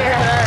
对 对